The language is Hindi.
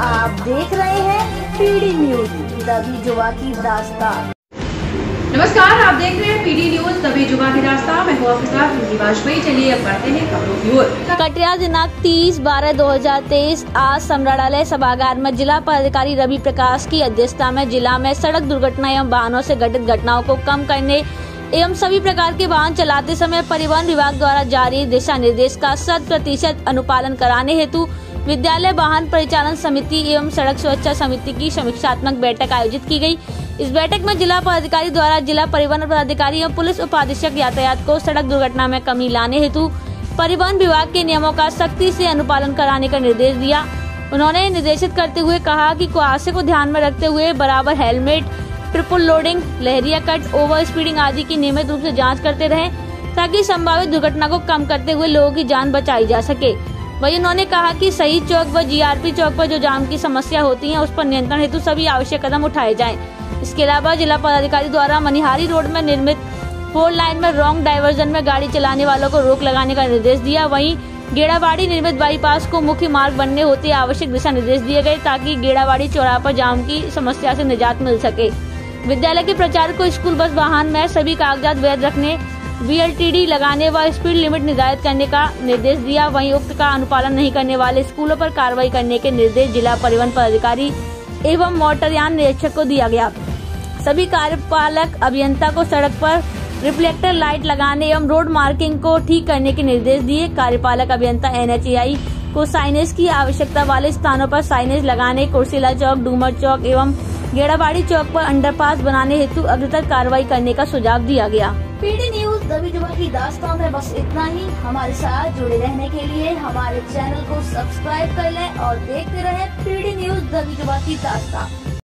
आप देख रहे हैं पीडी न्यूज़ दबी जुबा की दास्तां नमस्कार आप देख रहे हैं पीडी न्यूज़ तभी जुबा की रास्ता मैं हूँ अफिका फिजी वाजपेयी। चलिए अब बढ़ते हैं खबरों की ओर। कटिया दिनांक 30 बारह 2023 आज सम्राड़ालय सभागार में जिला पदाधिकारी रवि प्रकाश की अध्यक्षता में जिला में सड़क दुर्घटना एवं वाहनों से घटित घटनाओं को कम करने एवं सभी प्रकार के वाहन चलाते समय परिवहन विभाग द्वारा जारी दिशा निर्देश का शत प्रतिशत अनुपालन कराने हेतु विद्यालय वाहन परिचालन समिति एवं सड़क सुरक्षा समिति की समीक्षात्मक बैठक आयोजित की गई। इस बैठक में जिला पदाधिकारी द्वारा जिला परिवहन पदाधिकारी एवं पुलिस उपाधीक्षक यातायात को सड़क दुर्घटना में कमी लाने हेतु परिवहन विभाग के नियमों का सख्ती से अनुपालन कराने का निर्देश दिया। उन्होंने निर्देशित करते हुए कहा कि कुहासे को ध्यान में रखते हुए बराबर हेलमेट ट्रिपल लोडिंग लहरिया कट ओवर स्पीडिंग आदि की नियमित रूप से जाँच करते रहें, ताकि संभावित दुर्घटना को कम करते हुए लोगों की जान बचाई जा सके। वही उन्होंने कहा कि सही चौक व जीआरपी चौक पर जो जाम की समस्या होती है, उस पर नियंत्रण हेतु सभी आवश्यक कदम उठाए जाएँ। इसके अलावा जिला पदाधिकारी द्वारा मनिहारी रोड में निर्मित फोर लाइन में रॉन्ग डाइवर्जन में गाड़ी चलाने वालों को रोक लगाने का निर्देश दिया। वहीं गेड़ावाड़ी निर्मित बाईपास को मुख्य मार्ग बनने होते आवश्यक दिशा निर्देश दिए गए, ताकि गेड़ावाड़ी चौराहा पर जाम की समस्या से निजात मिल सके। विद्यालय के प्रचार को स्कूल, बस, वाहन में सभी कागजात वैध रखने वीएलटीडी लगाने व स्पीड लिमिट निर्धारित करने का निर्देश दिया। वहीं उक्त का अनुपालन नहीं करने वाले स्कूलों पर कार्रवाई करने के निर्देश जिला परिवहन पदाधिकारी एवं मोटरयान निरीक्षक को दिया गया। सभी कार्यपालक अभियंता को सड़क पर रिफ्लेक्टर लाइट लगाने एवं रोड मार्किंग को ठीक करने के निर्देश दिए। कार्यपालक अभियंता एनएचएआई को साइनेज की आवश्यकता वाले स्थानों पर साइनेज लगाने, कुर्सीला चौक, डूमर चौक एवं गेड़ाबाड़ी चौक पर अंडरपास बनाने हेतु अग्रतर कार्रवाई करने का सुझाव दिया गया। पीडी न्यूज़, दबी जुबा की दास्तान में बस इतना ही। हमारे साथ जुड़े रहने के लिए हमारे चैनल को सब्सक्राइब कर लें और देखते रहें पीडी न्यूज़, दबी जुबा की दास्तां